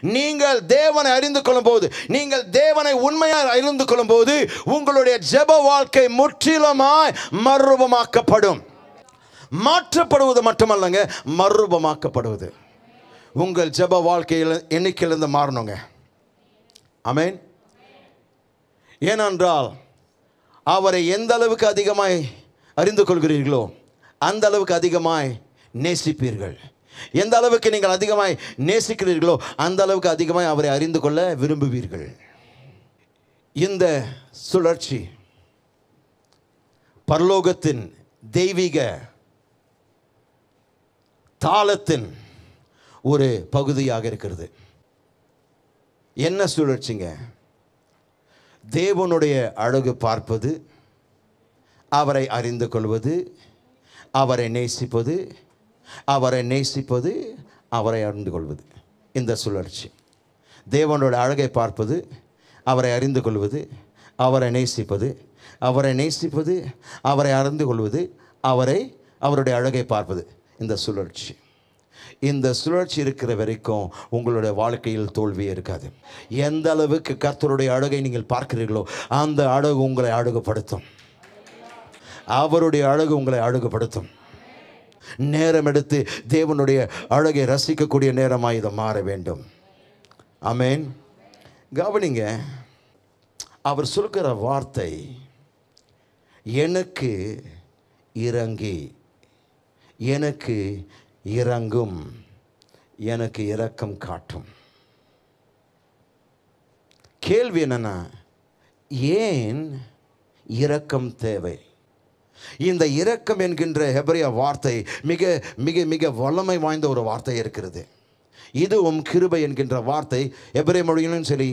நீங்கள் தேவனை அறிந்து கொள்ளும் போது நீங்கள் தேவனை உண்மையாக அறிந்து கொள்ளும் போது உங்களுடைய ஜெப வாழ்க்கை முற்றிலுமாய் மறுரூபமாக்கப்படும் மாற்றப்படுவது மட்டுமல்லங்க மறுரூபமாக்கப்படுவது உங்கள் ஜெப வாழ்க்கையில் எண்ணிக்கையிலிருந்து மாறணுங்க. அமேன் ஏனென்றால் அவரை எந்த அளவுக்கு அதிகமாய் அறிந்து கொள்கிறீர்களோ அந்த அளவுக்கு அதிகமாய் நேசிப்பீர்கள். எந்த அளவுக்கு நீங்கள் அதிகமாய் நேசிக்கிறீர்களோ அந்த அளவுக்கு அதிகமாய் அவரை அறிந்து கொள்ள விரும்புவீர்கள். இந்த சுழற்சி பரலோகத்தின் தெய்வீக தாளத்தின் ஒரு பகுதியாக இருக்கிறது. என்ன சுழற்சிங்க? தேவனுடைய அழகு பார்ப்பது அவரை அறிந்து கொள்வது அவரை நேசிப்பது அவரை நேசிப்பது அவரை அறிந்து கொள்வது இந்த சுழற்சி. தேவனோட அழகை பார்ப்பது அவரை அறிந்து கொள்வது அவரை நேசிப்பது அவரை நேசிப்பது அவரை அறிந்து கொள்வது அவரை அவருடைய அழகை பார்ப்பது. இந்த சுழற்சி. இந்த சுழற்சி இருக்கிற வரைக்கும் உங்களுடைய வாழ்க்கையில் தோல்வியே இருக்காது. எந்த அளவுக்கு கர்த்தருடைய அழகை நீங்கள் பார்க்கிறீர்களோ அந்த அழகு உங்களை அழகுபடுத்தும். அவருடைய அழகு உங்களை அழகுபடுத்தும். நேரம் எடுத்து தேவனுடைய அழகை ரசிக்கக்கூடிய நேரமாக இதை மாற வேண்டும். அமேன் கவனிங்க அவர் சொல்கிற வார்த்தை எனக்கு இறங்கி எனக்கு இறங்கும் எனக்கு இரக்கம் காட்டும். கேள்வி என்னென்னா ஏன் இரக்கம் தேவை? இந்த இரக்கம் என்கின்ற ஹெபரிய வார்த்தை மிக மிக மிக வல்லமை வாய்ந்த ஒரு வார்த்தை இருக்கிறது. இதுவும் கிருபை என்கின்ற வார்த்தை எபிரே மொழியிலும் சரி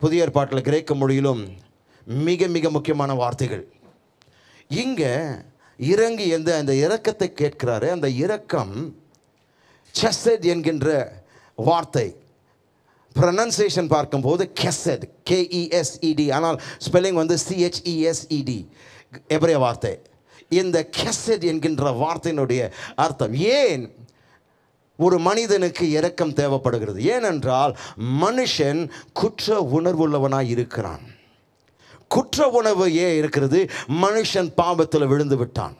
புதிய ஏற்பாட்டில் கிரேக்க மொழியிலும் மிக மிக முக்கியமான வார்த்தைகள். இங்கே இறங்கி எந்த அந்த இரக்கத்தை கேட்கிறாரு. அந்த இரக்கம் செசட் என்கின்ற வார்த்தை. ப்ரனன்சியேஷன் பார்க்கும்போது கெசட் கேஇஎஸ்இடி ஆனால் ஸ்பெல்லிங் வந்து சிஹெச்இஎஸ்இடி எபிரே வார்த்தை. இந்த கெசட் என்கின்ற வார்த்தையினுடைய அர்த்தம் ஏன் ஒரு மனிதனுக்கு இரக்கம் தேவைப்படுகிறது? ஏனென்றால் மனுஷன் குற்ற உணர்வுள்ளவனாய் இருக்கிறான். குற்ற உணர்வு ஏன் இருக்கிறது? மனுஷன் பாவத்தில் விழுந்து விட்டான்.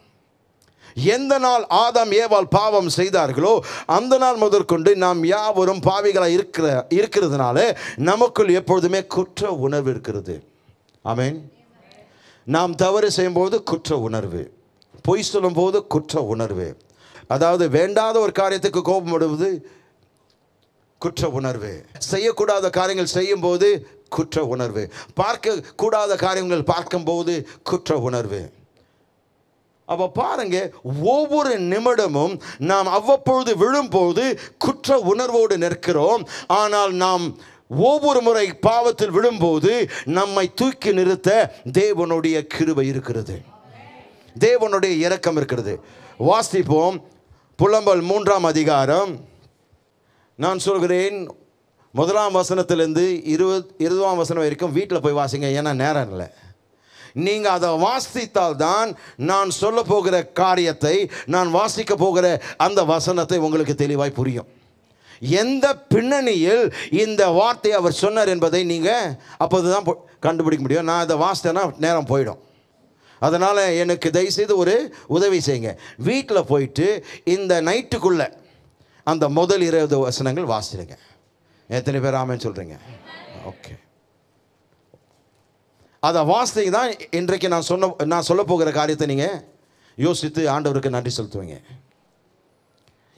எந்த நாள் ஆதாம் ஏவால் பாவம் செய்தார்களோ அந்த நாள் முதற்கொண்டு நாம் யாவரும் பாவிகளாக இருக்கிற இருக்கிறதுனால நமக்குள் எப்பொழுதுமே குற்ற உணர்வு இருக்கிறது. ஆமென். நாம் தவறு செய்யும்போது குற்ற உணர்வு. பொய் சொல்லும்போது குற்ற உணர்வு. அதாவது வேண்டாத ஒரு காரியத்துக்கு கோபப்படுவது குற்ற உணர்வு. செய்யக்கூடாத காரியங்கள் செய்யும்போது குற்ற உணர்வு. பார்க்க கூடாத காரியங்கள் பார்க்கும்போது குற்ற உணர்வு. அப்போ பாருங்க ஒவ்வொரு நிமிடமும் நாம் அவ்வப்பொழுது விழும்போது குற்ற உணர்வோடு நிற்கிறோம். ஆனால் நாம் ஒவ்வொரு முறை பாவத்தில் விழும்போது நம்மை தூக்கி நிறுத்த தேவனுடைய கிருபை இருக்கிறது. தேவனுடைய இரக்கம் இருக்கிறது. வாசிப்போம். புலம்பல் மூன்றாம் அதிகாரம். நான் சொல்கிறேன் முதலாம் வசனத்திலேருந்து இருபது இருபதாம் வசனம் வரைக்கும் வீட்டில் போய் வாசிங்க ஏன்னா நேரம் இல்லை. நீங்கள் அதை வாசித்தால் தான் நான் சொல்ல போகிற காரியத்தை நான் வாசிக்க போகிற அந்த வசனத்தை உங்களுக்கு தெளிவாய் புரியும். எந்த பின்னணியில் இந்த வார்த்தையை அவர் சொன்னார் என்பதை நீங்கள் அப்போது தான் கண்டுபிடிக்க முடியும். நான் இதை வாசித்தேன்னா நேரம் போயிடும். அதனால் எனக்கு தயவுசெய்து ஒரு உதவி செய்யுங்க. வீட்டில் போயிட்டு இந்த நைட்டுக்குள்ளே அந்த முதல் இருபது வசனங்கள் வாசிடுங்க எத்தனை பேர் ஆமேன்னு சொல்கிறீங்க ஓகே. அதை வாசித்தீங்க தான் இன்றைக்கு நான் சொன்ன நான் சொல்ல போகிற காரியத்தை நீங்கள் யோசித்து ஆண்டவருக்கு நன்றி செலுத்துவீங்க.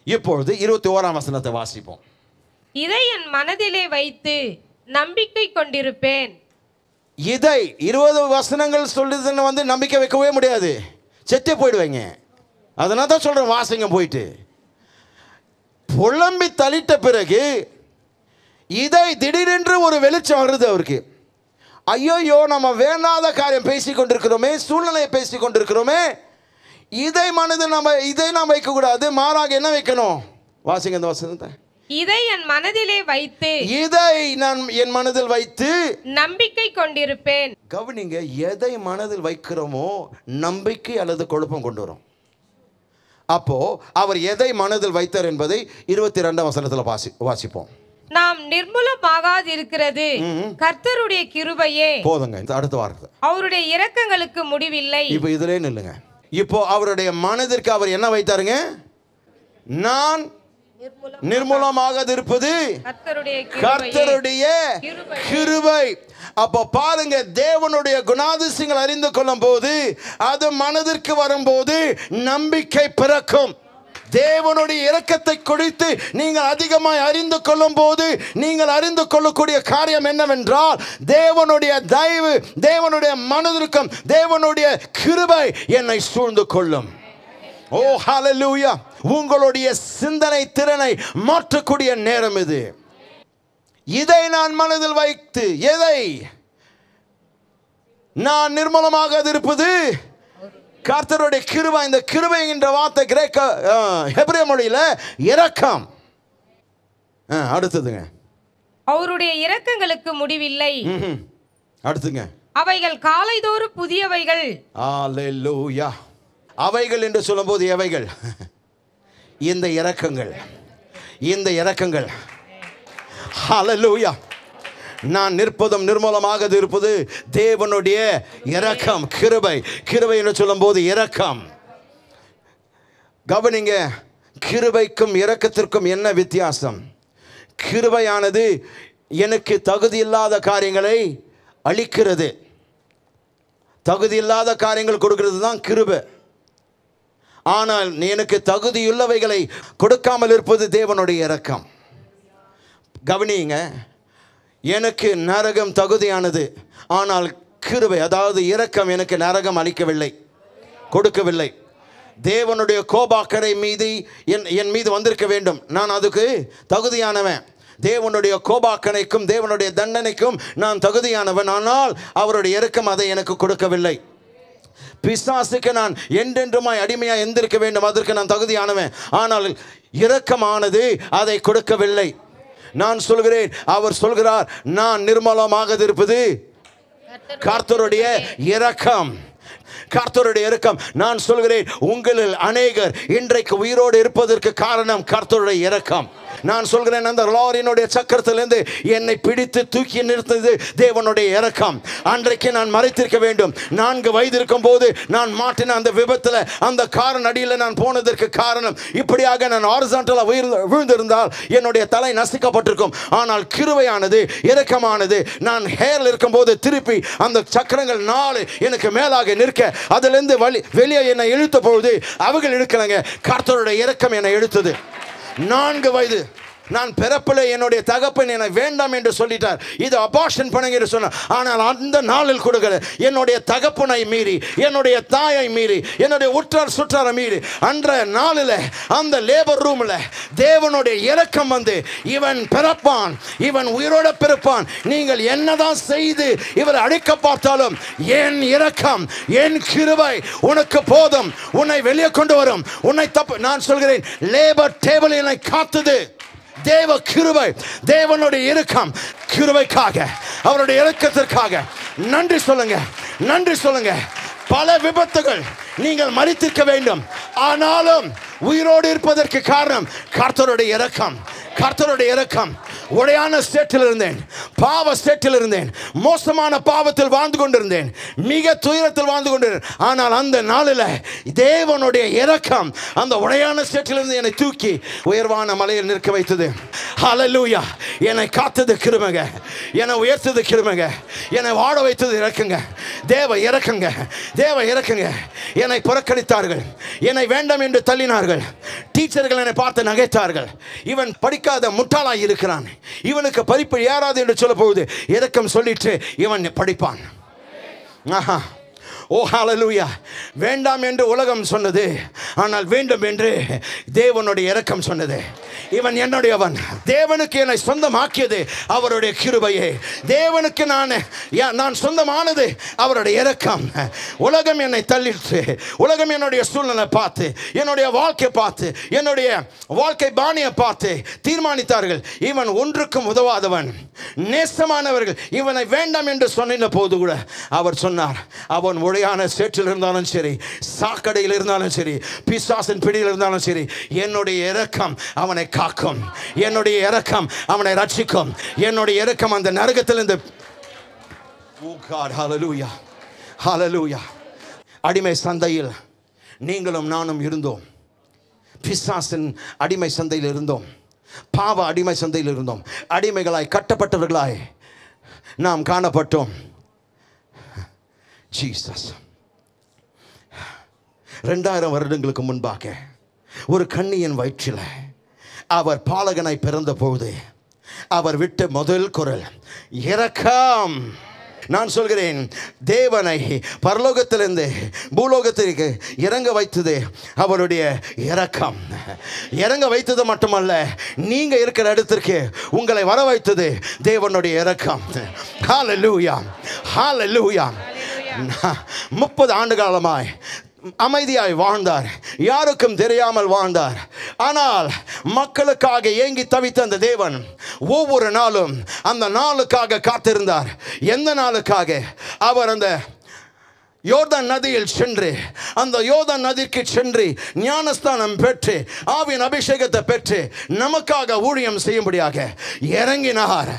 இப்பொழுது இருபத்தி ஓராம் வசனத்தை வாசிப்போம். இதை என் மனதிலே வைத்து நம்பிக்கை கொண்டிருப்பேன். இதை இருபது வசனங்கள் சொல்லுதுன்னு வந்து நம்பிக்கை வைக்கவே முடியாது. செத்தே போயிடுவீங்க. அதனால தான் சொல்கிறேன் வாசிங்க போயிட்டு. புலம்பி தள்ளிட்ட பிறகு இதை திடீரென்று ஒரு வெளிச்சம் வருது அவருக்கு. ஐயோயோ நம்ம வேண்டாத காரியம் பேசி கொண்டிருக்கிறோமே சூழ்நிலையை பேசி கொண்டிருக்கிறோமே இதை மனதில் நம்ம இதை நாம் வைக்கக்கூடாது. மாறாக என்ன வைக்கணும்? வாசிங்க இந்த வசனத்தை. இதை என் மனதிலே வைத்து இதை நான் என் மனதில் வைத்து நம்பிக்கை கொண்டிருப்பேன். கவனிங்க எதை மனதில் வைக்கிறோமோ நம்பிக்கை அல்லது குழப்பம் கொண்டு வரும். அப்போ அவர் எதை மனதில் வைத்தார் என்பதை இருபத்தி ரெண்டாம் வசனத்தில் வாசி வாசிப்போம். நாம் நிர்மூலமாகாதிருக்கிறது. கர்த்தருடைய கிருபையே. போதுங்க அடுத்த வார்த்தை அவருடைய இரக்கங்களுக்கு முடிவில்லை. இப்போ இதிலே நில்லுங்க. இப்போ அவருடைய மனதிற்கு அவர் என்ன வைத்தாருங்க? நான் நிர்மூலமாக இருப்பது கர்த்தருடைய. கிருபை. அப்ப பாருங்க தேவனுடைய குணாதிசயங்கள் அறிந்து கொள்ளும் போது அது மனதிற்கு வரும்போது நம்பிக்கை பிறக்கும். தேவனுடைய இரக்கத்தை குறித்து நீங்கள் அதிகமாய் அறிந்து கொள்ளும் போது நீங்கள் அறிந்து கொள்ளக்கூடிய காரியம் என்னவென்றால் தேவனுடைய தயவு தேவனுடைய மனதிற்கும் தேவனுடைய கிருபை என்னை சூழ்ந்து கொள்ளும். ஓ ஹலலூயா உங்களுடைய சிந்தனை திறனை மாற்றக்கூடிய நேரம் இது. இதை நான் மனதில் வைத்து எதை? நான் நிர்மலமாக இருப்பது கர்த்தருடைய கிருபை இந்த கிருபை என்ற வார்த்தை கிரேக்க ஹெப்ரே மொழியில் இரக்கம். அடுத்ததுங்க. அவருடைய இரக்கங்களுக்கு முடிவில்லை. அடுத்துங்க. அவைகள் காலைதோறும் புதியவைகள். ஆலெலூயா அவைகள் என்று சொல்லும்போது எவைகள்? இந்த இரக்கங்கள். இந்த இரக்கங்கள். ஹalleluya. நான் நிற்பதும் நிர்மூலமாக இருப்பது தேவனுடைய இரக்கம் கிருபை. கிருபை என்று சொல்லும்போது இரக்கம். கவனிங்க கிருபைக்கும் இரக்கத்திற்கும் என்ன வித்தியாசம்? கிருபையானது எனக்கு தகுதி இல்லாத காரியங்களை அளிக்கிறது. தகுதி இல்லாத காரியங்கள் கொடுக்கிறது தான் கிருபை. ஆனால் எனக்கு தகுதியுள்ளவைகளை கொடுக்காமல் இருப்பது தேவனுடைய இரக்கம். கவனிங்க எனக்கு நரகம் தகுதியானது. ஆனால் கிருபை அதாவது இரக்கம் எனக்கு நரகம் அளிக்கவில்லை கொடுக்கவில்லை. தேவனுடைய கோபாக்கரை மீது என் என் மீது வந்திருக்க வேண்டும். நான் அதுக்கு தகுதியானவன். தேவனுடைய கோபாக்கனைக்கும் தேவனுடைய தண்டனைக்கும் நான் தகுதியானவன். ஆனால் அவருடைய இறக்கம் அதை எனக்கு கொடுக்கவில்லை. பிசாசுக்கு நான் என்றென்றுமாய் அடிமையாக எந்திருக்க வேண்டும். அதற்கு நான் தகுதியானவன். ஆனால் இரக்கமானது அதை கொடுக்கவில்லை. நான் சொல்கிறேன் அவர் சொல்கிறார் நான் நிர்மலமாக இருப்பது கர்த்தருடைய இரக்கம். கர்த்தருடைய இறக்கம் நான் சொல்கிறேன் உங்களில் அநேகர் இன்றைக்கு உயிரோடு இருப்பதற்கு காரணம் கர்த்தருடைய இறக்கம் நான் சொல்கிறேன் அந்த லாரினுடைய சக்கரத்திலிருந்து என்னை பிடித்து தூக்கி நிறுத்தது தேவனுடைய இறக்கம் அன்றைக்கு நான் மறைத்திருக்க வேண்டும். நான்கு வயது இருக்கும் போது நான் மாட்டின அந்த விபத்தில் அந்த காரன் அடியில் நான் போனதற்கு காரணம் இப்படியாக நான் ஆரிசான்டலாக உயிர் விழுந்திருந்தால் என்னுடைய தலை நசுக்கப்பட்டிருக்கும். ஆனால் கிருவையானது இறக்கமானது நான் ஹேரில் இருக்கும்போது திருப்பி அந்த சக்கரங்கள் நாலு எனக்கு மேலாக நிற்க அதுலேருந்து வழி வெளியே என்னை இழுத்த பொழுது அவர்கள் இழுக்கலைங்க கர்த்தருடைய இறக்கம் என்னை இழுத்தது நான்கு வயது. நான் பிறப்பில் என்னுடைய தகப்பன் என வேண்டாம் என்று சொல்லிட்டார். இது அபாஷன் பண்ணுங்க என்று சொன்னார். ஆனால் அந்த நாளில் கொடுக்கல. என்னுடைய தகப்பனை மீறி என்னுடைய தாயை மீறி என்னுடைய உற்றார் சுற்றாரை மீறி அன்ற நாளில் அந்த லேபர் ரூமில் தேவனுடைய இறக்கம் வந்து இவன் பிறப்பான் இவன் உயிரோட பிறப்பான். நீங்கள் என்னதான் செய்து இவர் அழைக்க பார்த்தாலும் என் இரக்கம் என் கிருவை உனக்கு போதும். உன்னை வெளியே கொண்டு வரும். உன்னை தப்பு நான் சொல்கிறேன் லேபர் டேபிள் என்னை காத்தது. தேவ கிருபை தேவனுடைய இறுக்கம் கிருபைக்காக அவருடைய இறக்கத்திற்காக. நன்றி சொல்லுங்க நன்றி சொல்லுங்க. பல விபத்துகள் நீங்கள் மறித்திருக்க வேண்டும். ஆனாலும் உயிரோடு இருப்பதற்கு காரணம் கர்த்தருடைய இறக்கம் கர்த்தருடைய இறக்கம். உடையான ஸ்டேட்டில் இருந்தேன். பாவ ஸ்டேட்டில் இருந்தேன். மோசமான பாவத்தில் வாழ்ந்து கொண்டிருந்தேன். மிக துயரத்தில் வாழ்ந்து கொண்டிருந்தேன். ஆனால் அந்த நாளில் தேவனுடைய இறக்கம் அந்த உடையான ஸ்டேட்டில் இருந்து என்னை தூக்கி உயர்வான மலையில் நிற்க வைத்தது. ஹலலூயா என்னை காத்தது கிருமங்க என்னை உயர்த்தது கிருமங்க என்னை வாழ வைத்தது இறக்குங்க தேவ இறக்குங்க தேவ இறக்குங்க என்னை புறக்கணித்தார்கள். என்னை வேண்டாம் என்று தள்ளினார்கள். டீச்சர்கள் என்னை பார்த்து நகைத்தார்கள். இவன் படிக்காத முட்டாளாய் இருக்கிறான். இவனுக்கு படிப்பு ஏறாது என்று சொல்ல போகுது இறக்கம் சொல்லிட்டு இவன் படிப்பான். ஆஹா. ஓ ஹாலலூயா வேண்டாம் என்று உலகம் சொன்னது ஆனால் வேண்டும் என்று தேவனுடைய இரக்கம் சொன்னது. இவன் என்னுடையவன். தேவனுக்கு என்னை சொந்தமாக்கியது அவருடைய கிருபையே. தேவனுக்கு நான் யா- நான் சொந்தமானது அவருடைய இறக்கம் உலகம் என்னை தள்ளிட்டு உலகம் என்னுடைய சூழ்நிலை பார்த்து என்னுடைய வாழ்க்கை பார்த்து என்னுடைய வாழ்க்கை பாணியை பார்த்து தீர்மானித்தார்கள். இவன் ஒன்றுக்கும் உதவாதவன். நேசமானவர்கள் இவனை வேண்டாம் என்று சொன்ன போது கூட அவர் சொன்னார் அவன் உடையான சேற்றில் இருந்தாலும் சரி சாக்கடையில் இருந்தாலும் சரி பிசாசின் பிடியில் இருந்தாலும் சரி என்னுடைய இரக்கம் அவனை காக்கும் என்னுடைய இரக்கம் அவனை ரட்சிக்கும் என்னுடைய இரக்கம் அந்த நரகத்திலிருந்து Oh ஹலலூயா அடிமை சந்தையில் நீங்களும் நானும் இருந்தோம். பிசாசின் அடிமை சந்தையில் இருந்தோம். பாவ அடிமை சந்தையில் இருந்தோம். அடிமைகளாய் கட்டப்பட்டவர்களாய் நாம் காணப்பட்டோம். ஜீசஸ் ரெண்டாயிரம் வருடங்களுக்கு முன்பாக ஒரு கண்ணியின் வயிற்றில் அவர் பாலகனாய் பிறந்த பொழுது அவர் விட்ட முதல் குரல் இரக்கம். நான் சொல்கிறேன் தேவனை பரலோகத்திலிருந்து பூலோகத்திற்கு இறங்க வைத்தது அவருடைய இரக்கம். இறங்க வைத்தது மட்டுமல்ல நீங்க இருக்கிற இடத்திற்கு உங்களை வர வைத்தது தேவனுடைய இரக்கம். ஹalleluya ஹalleluya முப்பது ஆண்டு காலமாய் அமைதியாய் வாழ்ந்தார். யாருக்கும் தெரியாமல் வாழ்ந்தார். ஆனால் மக்களுக்காக ஏங்கி தவித்த அந்த தேவன் ஒவ்வொரு நாளும் அந்த நாளுக்காக காத்திருந்தார். எந்த நாளுக்காக? அவர் அந்த யோர்தான் நதியில் சென்று அந்த யோர்தான் நதிக்கு சென்று ஞானஸ்தானம் பெற்று ஆவின் அபிஷேகத்தை பெற்று நமக்காக ஊழியம் செய்யும்படியாக இறங்கினார்.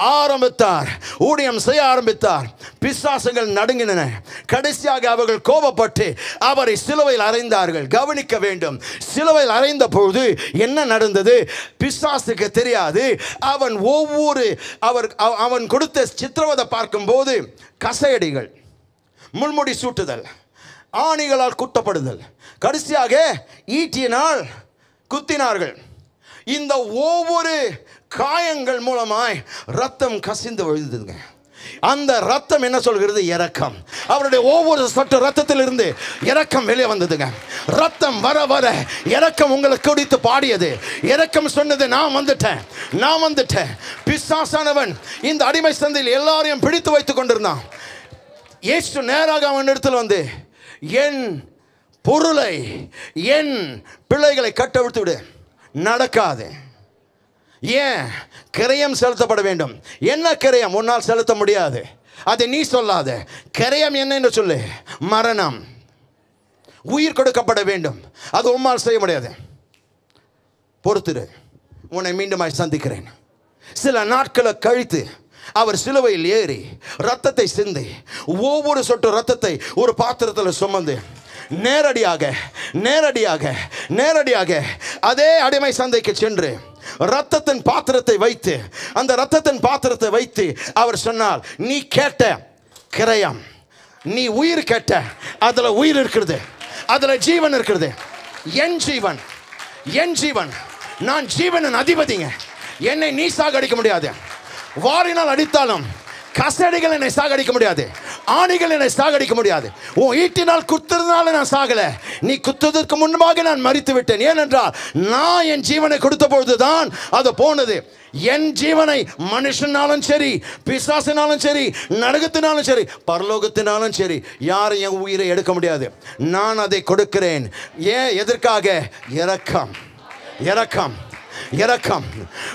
ஆரம்பித்தார். ஊழியம் செய்ய ஆரம்பித்தார். பிசாசுகள் நடுங்கின. கடைசியாக அவர்கள் கோபப்பட்டு அவரை சிலுவையில் அறைந்தார்கள். கவனிக்க வேண்டும். சிலுவையில் அறைந்த பொழுது என்ன நடந்தது? பிசாசுக்கு தெரியாது. அவன் ஒவ்வொரு அவர் அவன் கொடுத்த சித்திரவதை பார்க்கும்போது கசையடிகள் முள்முடி சூட்டுதல் ஆணிகளால் குட்டப்படுதல் கடைசியாக ஈட்டியினால் குத்தினார்கள். இந்த ஒவ்வொரு காயங்கள் மூலமாய் ரத்தம் கசிந்து விழுந்ததுங்க. அந்த ரத்தம் என்ன சொல்கிறது? இரக்கம். அவருடைய ஒவ்வொரு சொட்டு ரத்தத்திலிருந்து இரக்கம் வெளியே வந்ததுங்க. ரத்தம் வர வர இறக்கம் உங்களுக்கு குடித்து பாடியது. இரக்கம் சொன்னது நான் வந்துட்டேன். நான் வந்துட்டேன். பிசாசானவன் இந்த அடிமை சந்தையில் எல்லாரையும் பிடித்து வைத்துக் கொண்டிருந்தான். ஏசு நேராக அவன் இடத்துல வந்து என் பொருளை என் பிள்ளைகளை கட்டவிழ்த்து விடு. நடக்காது. ஏன் கிரயம் செலுத்தப்பட வேண்டும்? என்ன கிரயம்? உன்னால் செலுத்த முடியாது. அதை நீ சொல்லாத. கிரயம் என்ன என்று சொல்லு. மரணம். உயிர் கொடுக்கப்பட வேண்டும். அது உம்மால் செய்ய முடியாது. பொறுத்துரு. உன்னை மீண்டுமாய் சந்திக்கிறேன். சில நாட்களை கழித்து அவர் சிலுவையில் ஏறி ரத்தத்தை சிந்தி ஒவ்வொரு சொட்டு ரத்தத்தை ஒரு பாத்திரத்தில் சுமந்து நேரடியாக நேரடியாக நேரடியாக அதே அடிமை சந்தைக்கு சென்று ரத்தத்தின் பாத்திரத்தை வைத்து அந்த ரத்தத்தின் பாத்திரத்தை வைத்து அவர் சொன்னார் நீ கேட்ட கிரயம் நீ உயிர் கேட்ட அதில் உயிர் இருக்கிறது அதில் ஜீவன் இருக்கிறது. என் ஜீவன் என் ஜீவன் நான் ஜீவனின் அதிபதிங்க. என்னை நீ சாகடிக்க முடியாது. வாரினால் அடித்தாலும் கசடிகள் என்னை சாகடிக்க முடியாது. ஆணிகள் என்னை சாகடிக்க முடியாது. உன் ஈட்டினால் குத்துறதுனால நான் சாகல. நீ குத்துவதற்கு முன்பாக நான் மறித்து விட்டேன். ஏனென்றால் நான் என் ஜீவனை கொடுத்த பொழுதுதான் அது போனது. என் ஜீவனை மனுஷனாலும் சரி பிசாசினாலும் சரி நரகத்தினாலும் சரி பரலோகத்தினாலும் சரி யாரும் என் உயிரை எடுக்க முடியாது. நான் அதை கொடுக்கிறேன். ஏன்? எதற்காக? இறக்கம் இறக்கம் இரக்கம்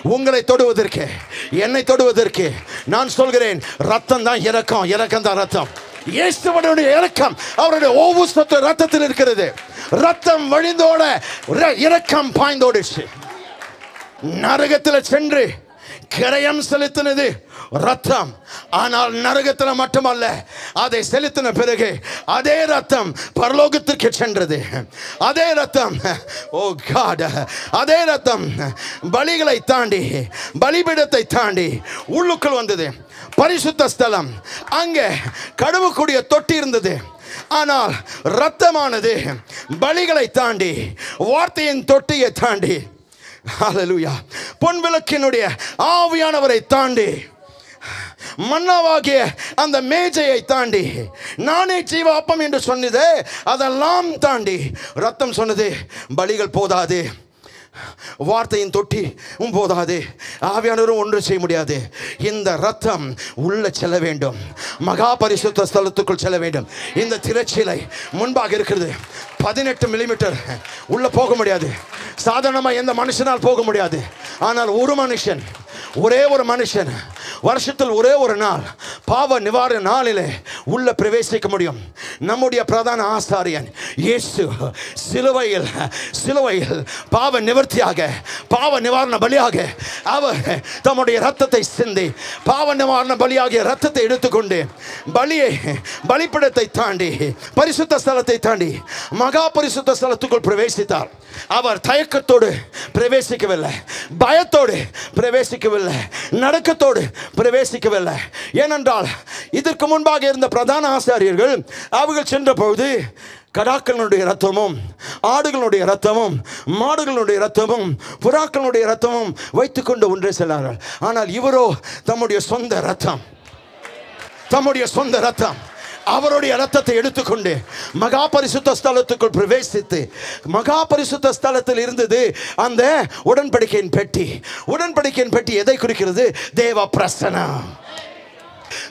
உங்களை தொடுவதற்கு என்னை தொடுவதற்கு நான் சொல்கிறேன் ரத்தம் தான் இரக்கம் இரக்கம் தான் ரத்தம். இயேசுவனுடைய இரக்கம் அவருடைய ஒவ்வொரு சொத்து ரத்தத்தில் இருக்கிறது. ரத்தம் வழிந்தோட ர- இரக்கம் பாய்ந்தோடிச்சு. நரகத்தில் சென்று கிரயம் செலுத்தினது. ரத்தம். ஆனால் நரகத்தில் மட்டுமல்ல அதை செலுத்தின பிறகு அதே ரத்தம் பரலோகத்திற்கு சென்றது. அதே ரத்தம் ஓ காட் அதே ரத்தம் பலிகளை தாண்டி பலிபீடத்தை தாண்டி உள்ளுக்குள் வந்தது. பரிசுத்த ஸ்தலம் அங்கே கடுவுக்குடிய தொட்டி இருந்தது. ஆனால் ரத்தமானது பலிகளை தாண்டி வார்த்தையின் தொட்டியை தாண்டி ஹalleluya பொன் விளக்கினுடைய ஆவியானவரை தாண்டி மன்னாவாகிய அந்த மேஜையை தாண்டி நானே ஜீவ அப்பம் என்று சொன்னது அதெல்லாம் தாண்டி ரத்தம் சொன்னது பலிகள் போதாது வார்த்தையின் தொட்டி போதாது ஆவியானவரும் ஒன்று செய்ய முடியாது. இந்த ரத்தம் உள்ள செல்ல வேண்டும். மகா பரிசுத்த ஸ்தலத்துக்குள் செல்ல வேண்டும். இந்த திரைச்சீலை முன்பாக இருக்கிறது. பதினெட்டு மில்லிமீட்டர் உள்ள போக முடியாது. சாதாரணமாக எந்த மனுஷனால் போக முடியாது. ஆனால் ஒரு மனுஷன் ஒரே ஒரு மனுஷன் வருஷத்தில் ஒரே ஒரு நாள் பாவ நிவாரண நாளிலே உள்ள பிரவேசிக்க முடியும். நம்முடைய பிரதான ஆசாரியன் இயேசு சிலுவையில் சிலுவையில் பாவ நிவர்த்தியாக பாவ நிவாரண பலியாக அவர் தம்முடைய ரத்தத்தை சிந்தி பாவ நிவாரண பலியாகிய ரத்தத்தை எடுத்துக்கொண்டு பலியை பலிப்பிடத்தை தாண்டி பரிசுத்த ஸ்தலத்தை தாண்டி மகா பரிசுத்த ஸ்தலத்துக்குள் பிரவேசித்தார். அவர் தயக்கத்தோடு பிரவேசிக்கவில்லை. பயத்தோடு பிரவேசிக்கவில்லை நடுக்கத்தோடு பிரவேசிக்கவில்லை. ஏனென்றால் இதற்கு முன்பாக இருந்த பிரதான ஆசாரியர்கள் அவர்கள் சென்ற பொழுது கடாக்களுடைய ரத்தமும் ஆடுகளுடைய ரத்தமும் மாடுகளுடைய ரத்தமும் புறாக்களுடைய ரத்தமும் வைத்துக்கொண்டு ஒன்றே செல்லார்கள். ஆனால் இவரோ தம்முடைய சொந்த ரத்தம் தம்முடைய சொந்த ரத்தம் அவருடைய ரத்தத்தை எடுத்துக்கொண்டு மகா பரிசுத்த ஸ்தலத்துக்குள் பிரவேசித்து மகா பரிசுத்த ஸ்தலத்தில் இருந்தது அந்த உடன்படிக்கையின் பெட்டி. உடன்படிக்கையின் பெட்டி எதை குறிக்கிறது? தேவ பிரசனம்.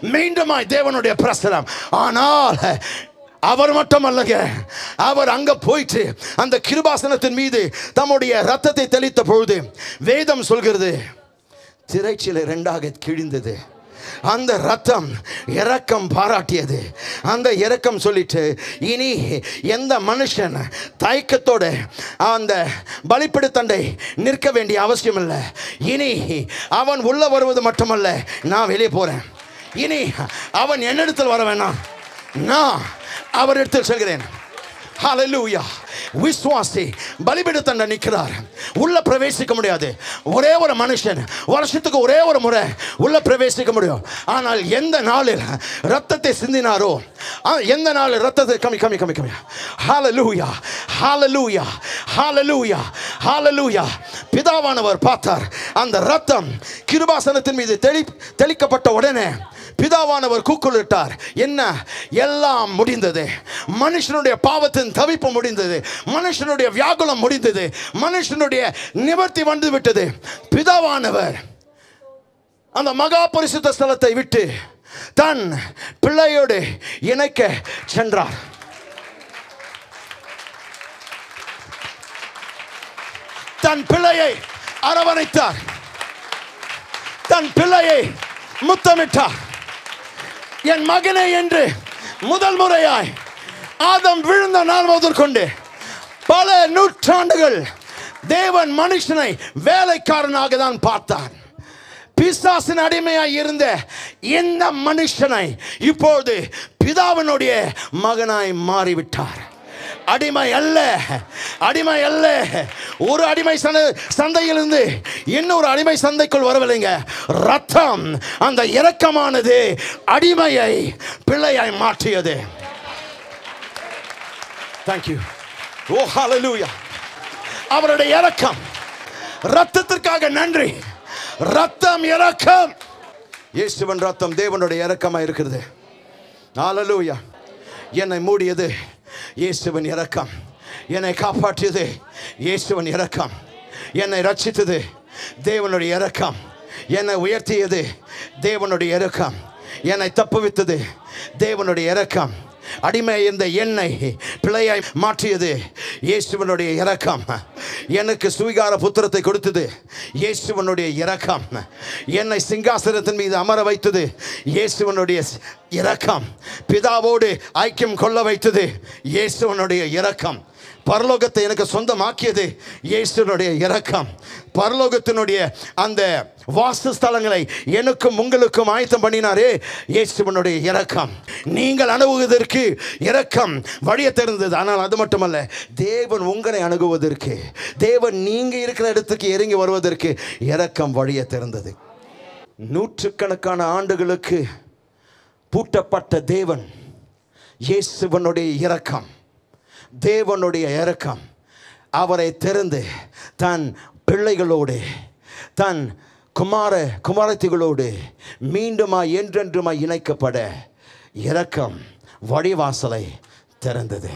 மீண்டுமாய் தேவனுடைய பிரசனம். ஆனால் அவர் மட்டும் அல்லங்க அவர் அங்க போயிட்டு அந்த கிருபாசனத்தின் மீது தம்முடைய ரத்தத்தை தெளித்த பொழுது வேதம் சொல்கிறது திரைச்சிலை ரெண்டாக கிழிந்தது. அந்த ரத்தம் இரக்கம் பாராட்டியது. அந்த இரக்கம் சொல்லிட்டு இனி எந்த மனுஷன் தயக்கத்தோடு அந்த பலிப்பிடுத்தண்டை நிற்க வேண்டிய அவசியம் இல்லை இனி அவன் உள்ளே வருவது மட்டுமல்ல நான் வெளியே போகிறேன் இனி அவன் என்னிடத்தில் வர வேணாம். நான் அவரிடத்தில் செல்கிறேன். ஹalleluya விஸ்வாசி பலிபீடத்தண்ட நிற்கிறார். உள்ள பிரவேசிக்க முடியாது. ஒரே ஒரு மனுஷன் வருஷத்துக்கு ஒரே ஒரு முறை உள்ள பிரவேசிக்க முடியும். ஆனால் எந்த நாளில் ரத்தத்தை சிந்தினாரோ ஆ, எந்த நாள் ரத்தத்தை கம்மி கம்மி கம்மி கம்மி. ஹாலலூயா ஹாலலூயா ஹாலலூயா ஹாலலூயா பிதாவானவர் பார்த்தார். அந்த ரத்தம் கிருபாசனத்தின் மீது தெளி தெளிக்கப்பட்ட உடனே பிதாவானவர் கூக்குளிட்டார். என்ன? எல்லாம் முடிந்தது. மனுஷனுடைய பாவத்தின் தவிப்பு முடிந்தது. மனுஷனுடைய வியாகுலம் முடிந்தது. மனுஷனுடைய நிவர்த்தி வந்து விட்டது பிதாவானவர் அந்த மகா பரிசுத்த ஸ்தலத்தை விட்டு தன் பிள்ளையோடு இணைக்க சென்றார். தன் பிள்ளையை அரவணைத்தார். தன் பிள்ளையை முத்தமிட்டார். என் மகனை என்று முதல் முறையாய் ஆதம் விழுந்த நாள் முதற்கொண்டு பல நூற்றாண்டுகள் தேவன் மனுஷனை வேலைக்காரனாக தான் பார்த்தான். பிசாசின் அடிமையாய் இருந்த இந்த மனுஷனை இப்போது பிதாவினுடைய மகனாய் மாறிவிட்டார். அடிமை அல்ல அடிமை அல்ல ஒரு அடிமை சந்தை சந்தையிலிருந்து இன்னொரு அடிமை சந்தைக்குள் வரவில்லைங்க. ரத்தம் அந்த இரக்கமானது அடிமையை பிள்ளையாய் மாற்றியது. தேங்க்யூ ஓ ஹalleluya அவருடைய இரக்கம் ரத்தத்திற்காக நன்றி. ரத்தம் இரக்கம். இயேசுவன் ரத்தம் தேவனுடைய இரக்கமா இருக்கிறது. ஹalleluya என்னை மூடியது இயேசுவின் இரக்கம். என்னை காப்பாற்றியது. இயேசுவன் இறக்கம் என்னை ரட்சித்தது தேவனுடைய இறக்கம் என்னை உயர்த்தியது. தேவனுடைய இறக்கம் என்னை தப்புவித்தது. தேவனுடைய இறக்கம் அடிமை இந்த எண்ணை பிழையாய் மாற்றியது. இயேசுவனுடைய இரக்கம். எனக்கு சுவிகார புத்திரத்தை கொடுத்தது. இயேசுவனுடைய இரக்கம். என்னை சிங்காசனத்தின் மீது அமர வைத்தது. இயேசுவனுடைய இரக்கம். பிதாவோடு ஐக்கியம் கொள்ள வைத்தது. இயேசுவனுடைய இரக்கம். பரலோகத்தை எனக்கு சொந்தமாக்கியது இயேசுனுடைய இரக்கம். பரலோகத்தினுடைய அந்த வாசஸ்தலங்களை எனக்கும் உங்களுக்கும் ஆயத்தம் பண்ணினாரே இயேசுவனுடைய இரக்கம். நீங்கள் அணுகுவதற்கு இரக்கம் வழியை திறந்தது ஆனால் அது மட்டுமல்ல தேவன் உங்களை அணுகுவதற்கு தேவன் நீங்கள் இருக்கிற இடத்துக்கு இறங்கி வருவதற்கு இரக்கம் வழியை திறந்தது நூற்றுக்கணக்கான ஆண்டுகளுக்கு பூட்டப்பட்ட தேவன் இயேசுவனுடைய இரக்கம். தேவனுடைய இரக்கம். அவரை திறந்து தன் பிள்ளைகளோடு தன் குமார குமாரத்திகளோடு மீண்டுமாய் என்றென்றுமாய் இணைக்கப்பட இரக்கம் வழிவாசலை திறந்தது.